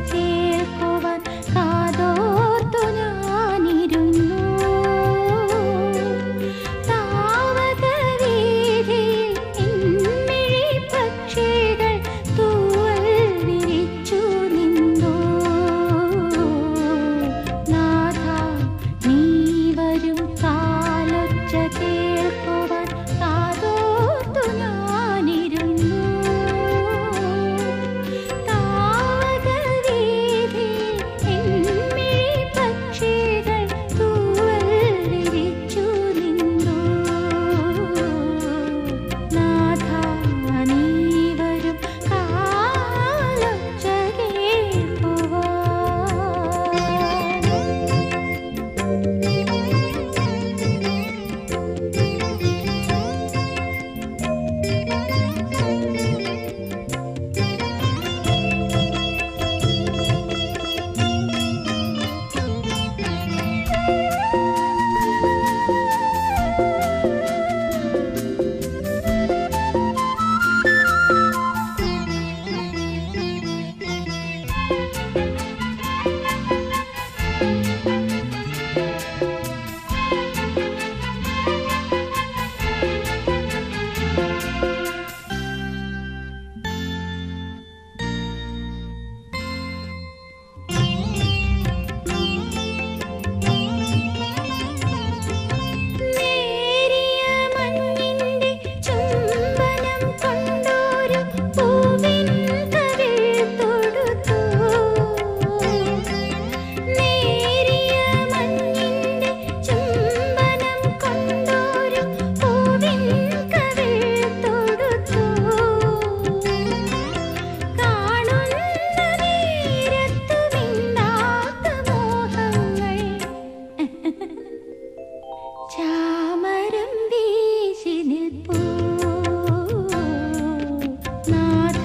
天。not